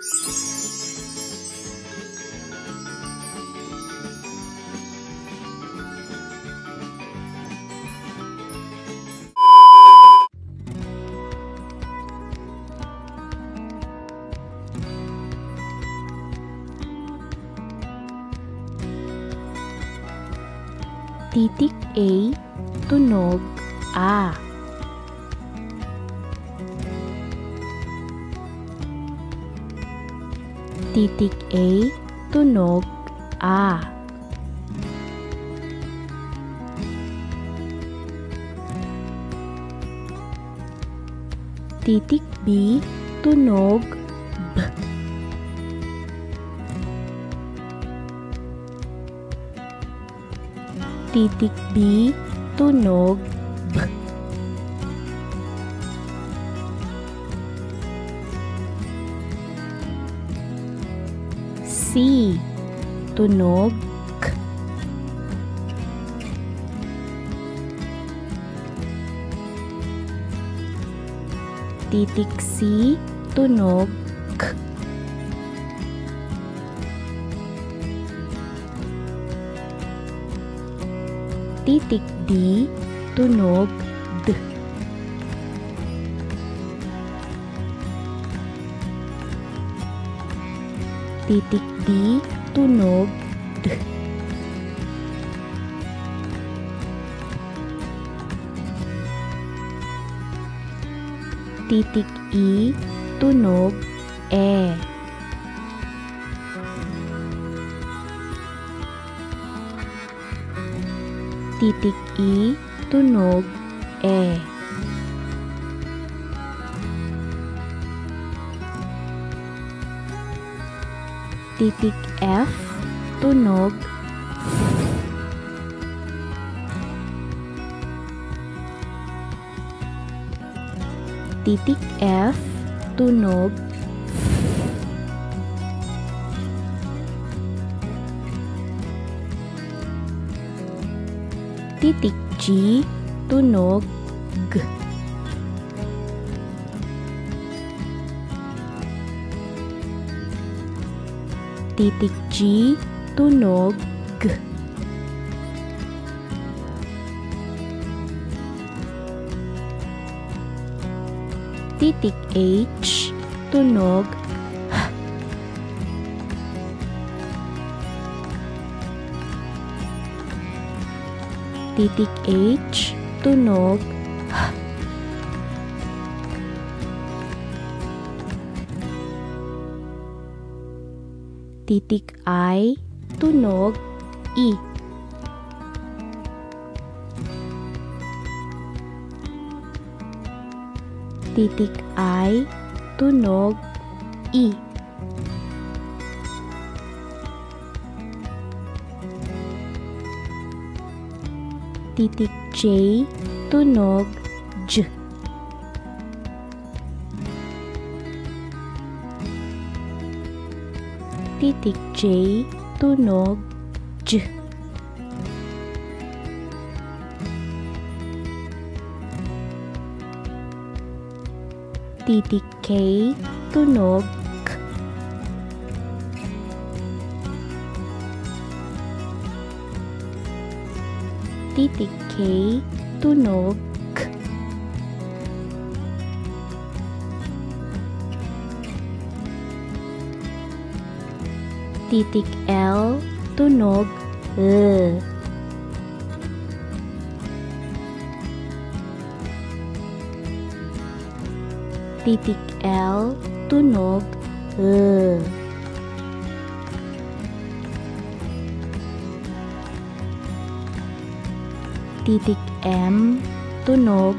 Titik A, tunog A. Titik A, tunog A. Titik B, tunog B. Titik B, tunog B. C, tunog. Titik C, tunog K. Titik D, tunog D. Titik D, tunog D. Titik E, tunog E. Titik I, tunog E. Titik F, tunog Titik F, tunog Titik G, tunog G. Titik G, tunog G. Titik H, tunog. Titik H, tunog H. Titik I, tunog I. Titik I, tunog I. Titik J, tunog J. Titik J, tunog J. Titik K, tunog K. Titik K, tunog Titik L, tunog L. Titik L, tunog L. Titik M, tunog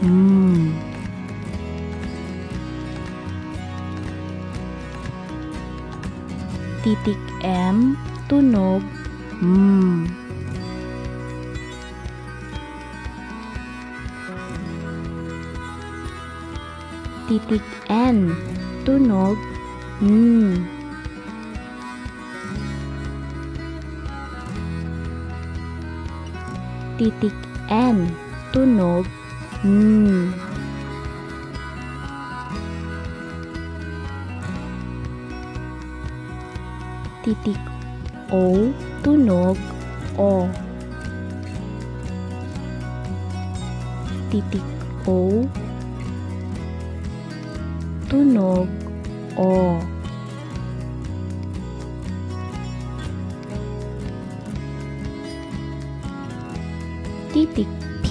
M. Titik M, tunog M. Titik N, tunog N. Titik N, tunog N. titik O, tunog O. Titik O, tunog O. Titik P,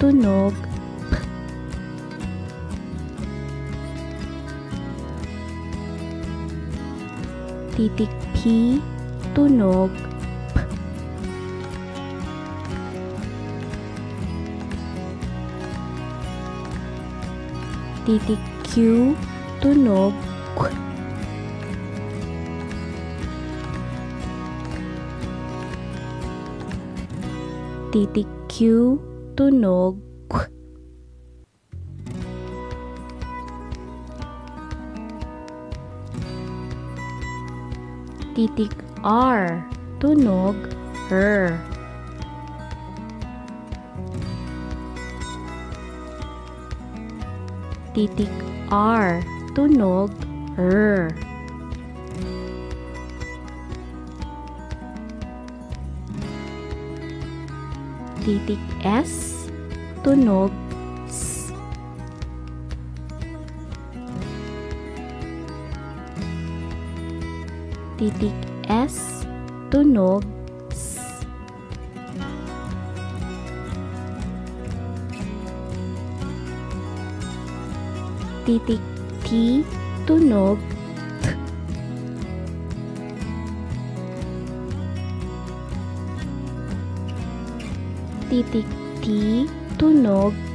tunog Titik P, tunog P. Titik Q, tunog Q. Titik Q, tunog Titik R, tunog R. Titik R, tunog R. Titik S, tunog S. Titik S, tunog S. Titik T, tunog T. Titik T, tunog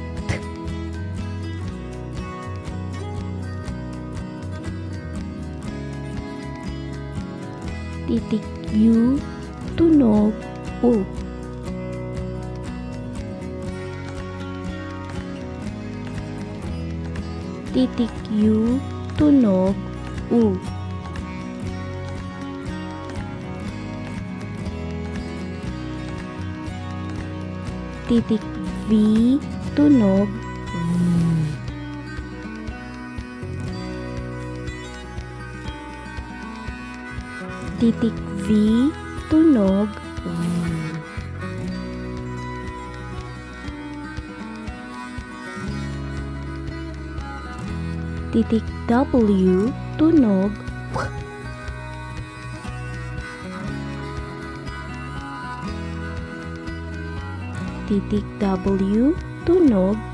T. Titik U, tunog U. Titik U, tunog U. Titik V, tunog Titik V, tunog. Titik W, tunog. Titik W, tunog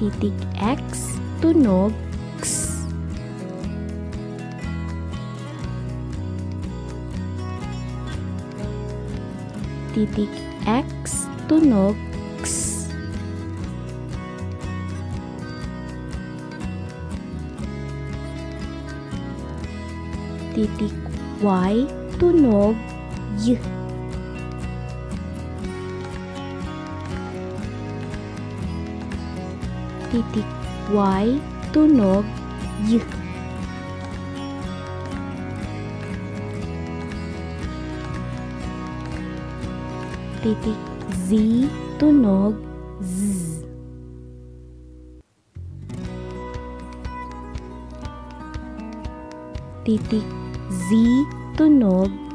Titik X, tunog X. Titik X, tunog X. Titik Y, tunog Y. Titik Y, tunog Y. Titik Z, tunog Z. Titik Z, tunog Z.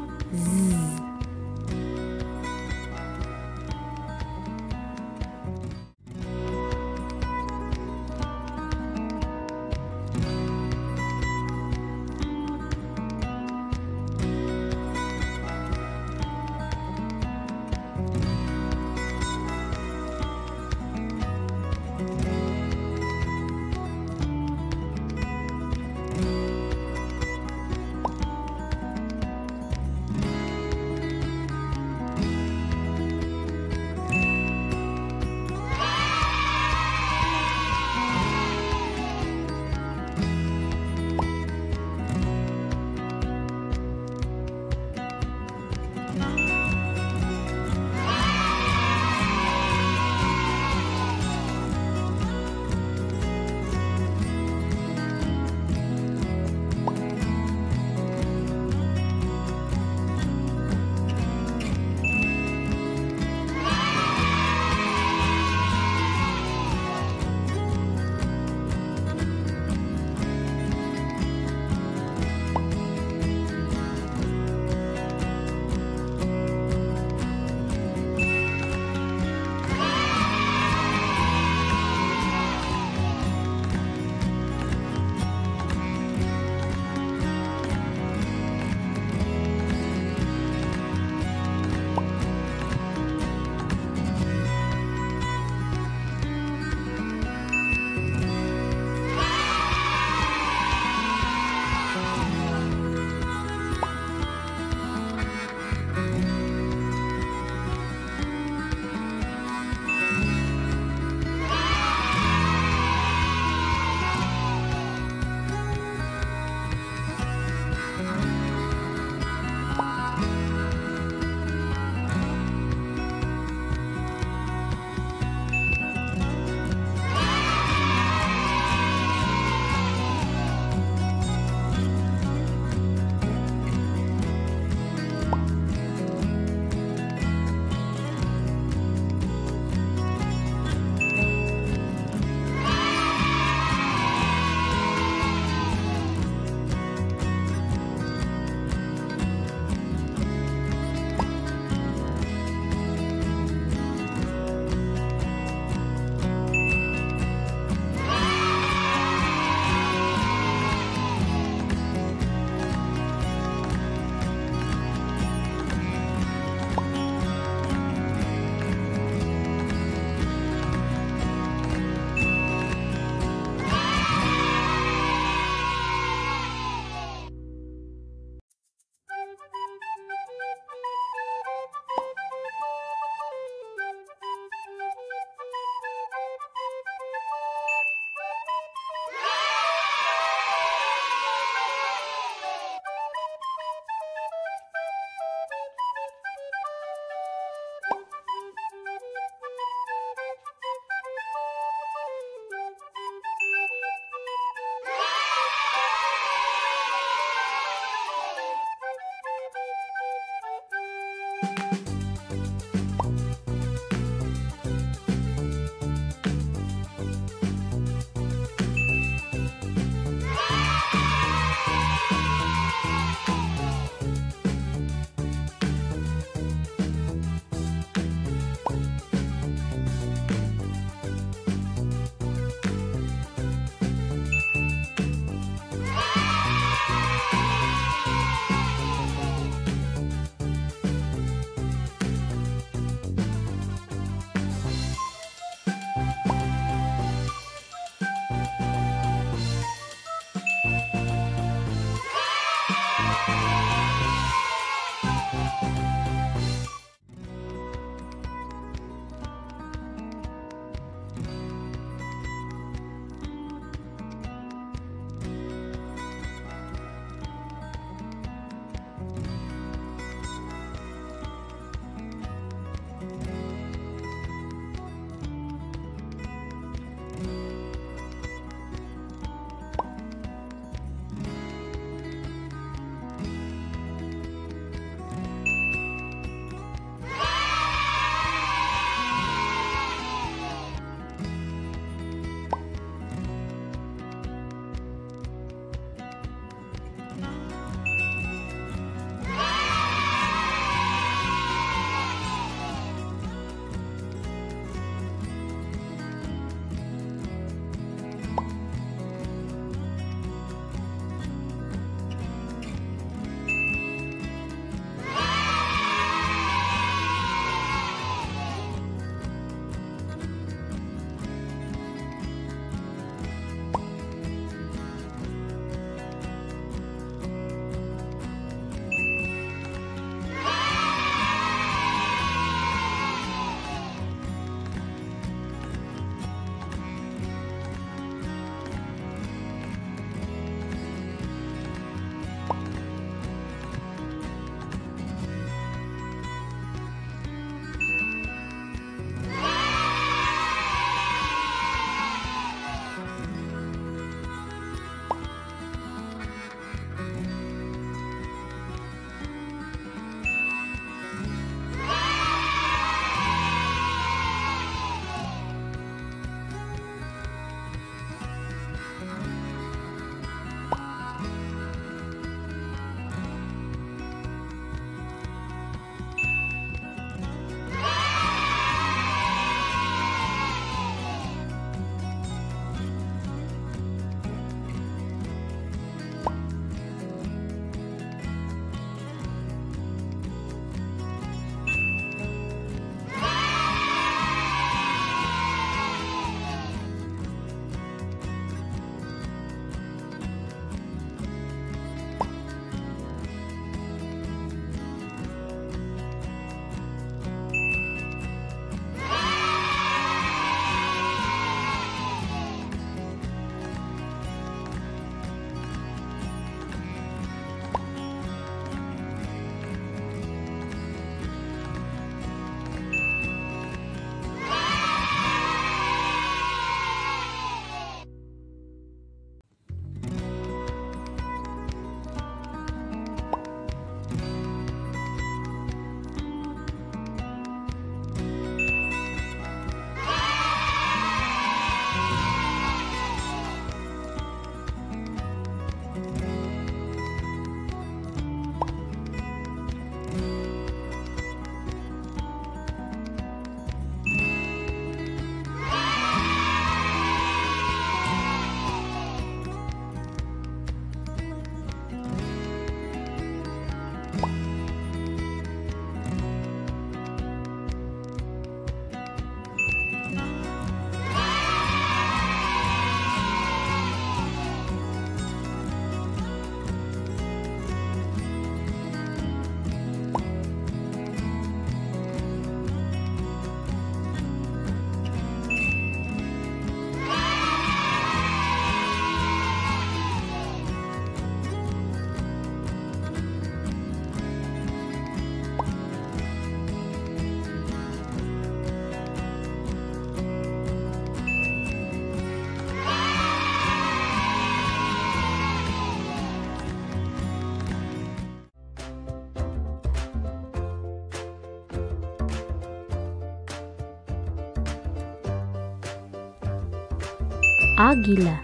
Agila.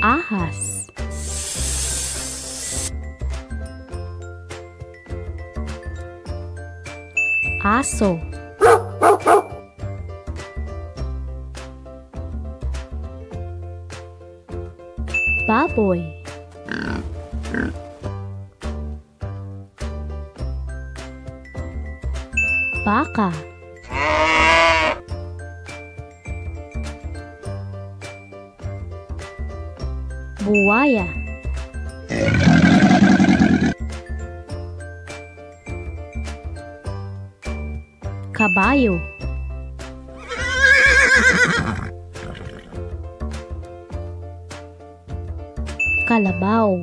Ahas. Aso. Baboy Tá. boca. Buaya. Caballo. Calabau.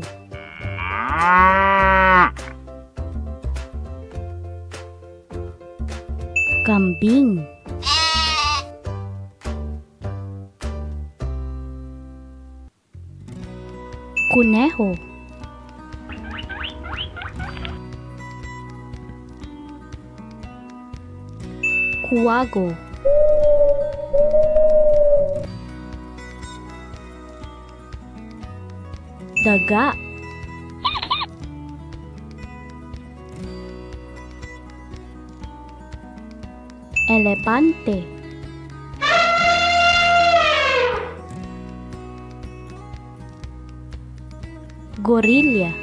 kambing. kuneho, Cuago. Daga. Elefante. Gorila.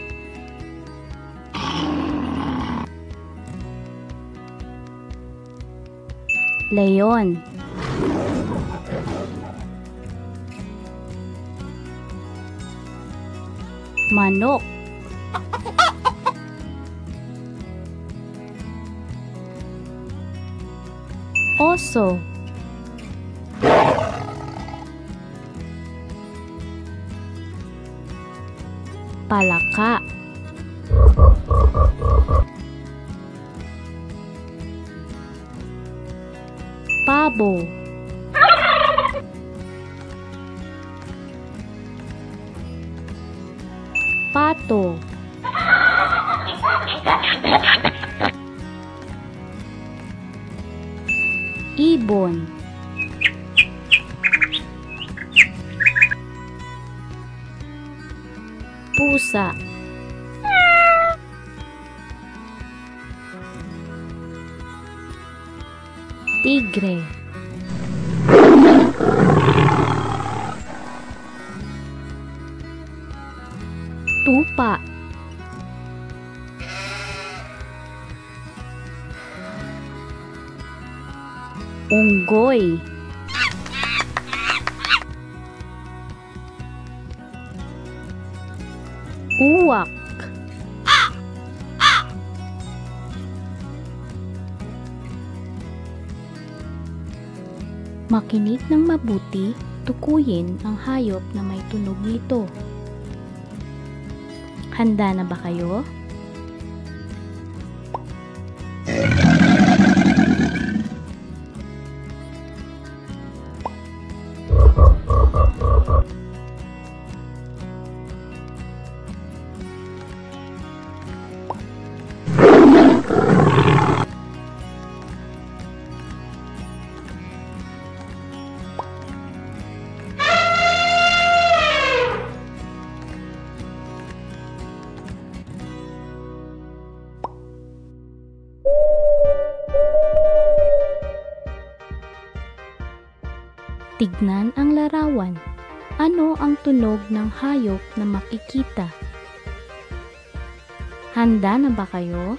León. Manok. Oso. Palaka. Pabo. Pato boa. Unggoy Uwak Makinig ng mabuti, tukuyin ang hayop na may tunog nito. Handa na ba kayo? Tignan ang larawan. Ano ang tunog ng hayop na makikita? Handa na ba kayo?